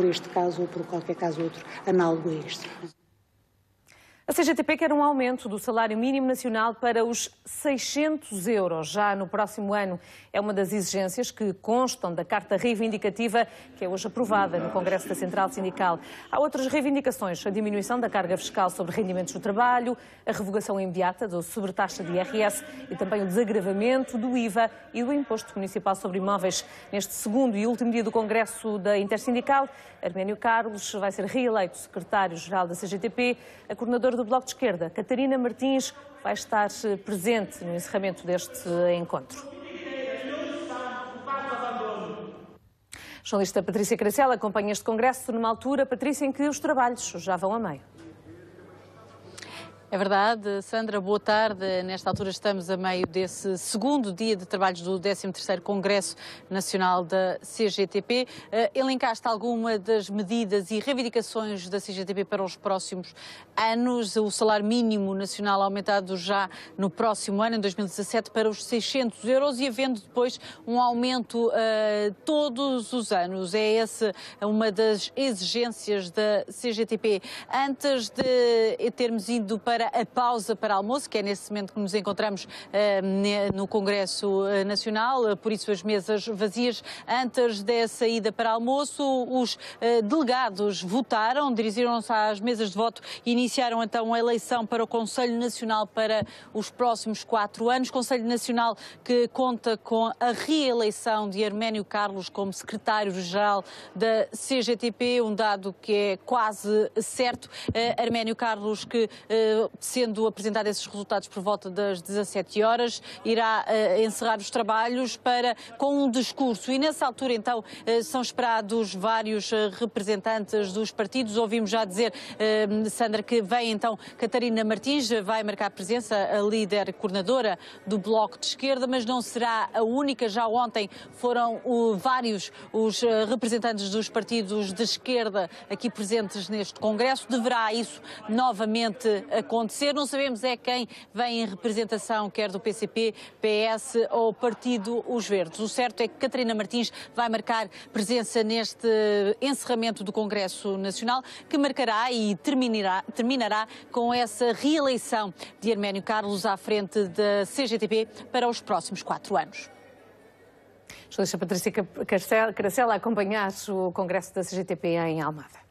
por este caso ou por qualquer caso outro análogo a este. A CGTP quer um aumento do salário mínimo nacional para os 600 euros já no próximo ano. É uma das exigências que constam da carta reivindicativa que é hoje aprovada no Congresso da Central Sindical. Há outras reivindicações, a diminuição da carga fiscal sobre rendimentos do trabalho, a revogação imediata da sobretaxa de IRS e também o desagravamento do IVA e do Imposto Municipal sobre Imóveis. Neste segundo e último dia do Congresso da Intersindical, Arménio Carlos vai ser reeleito secretário-geral da CGTP, a coordenadora do Bloco de Esquerda, Catarina Martins, vai estar eh, presente no encerramento deste encontro. Jornalista Patrícia Caracela acompanha este congresso numa altura, Patrícia, em que os trabalhos já vão a meio. É verdade. Sandra, boa tarde. Nesta altura estamos a meio desse segundo dia de trabalhos do 13º Congresso Nacional da CGTP. Uh, elencaste alguma das medidas e reivindicações da CGTP para os próximos anos. O salário mínimo nacional aumentado já no próximo ano, em 2017, para os 600 euros e havendo depois um aumento uh, todos os anos. É essa uma das exigências da CGTP. Antes de termos ido para para a pausa para almoço, que é nesse momento que nos encontramos uh, no Congresso eh, Nacional, uh, por isso as mesas vazias. Antes da saída para almoço, os delegados votaram, dirigiram-se às mesas de voto e iniciaram então a eleição para o Conselho Nacional para os próximos quatro anos. Conselho Nacional que conta com a reeleição de Arménio Carlos como secretário-geral da CGTP, um dado que é quase certo. Arménio Carlos que sendo apresentados esses resultados por volta das 17 horas, irá uh, encerrar os trabalhos para, com um discurso. E nessa altura, então, uh, são esperados vários uh, representantes dos partidos. Ouvimos já dizer, Sandra, que vem então Catarina Martins, vai marcar presença, a líder coordenadora do Bloco de Esquerda, mas não será a única. Já ontem foram vários os representantes dos partidos de esquerda aqui presentes neste Congresso. Deverá isso novamente acontecer acontecer. Não sabemos é quem vem em representação, quer do PCP, PS ou Partido Os Verdes. O certo é que Catarina Martins vai marcar presença neste encerramento do Congresso Nacional, que marcará e terminará, terminará com essa reeleição de Arménio Carlos à frente da CGTP para os próximos quatro anos. Jornalista Patrícia Caracela a acompanhar o Congresso da CGTP em Almada.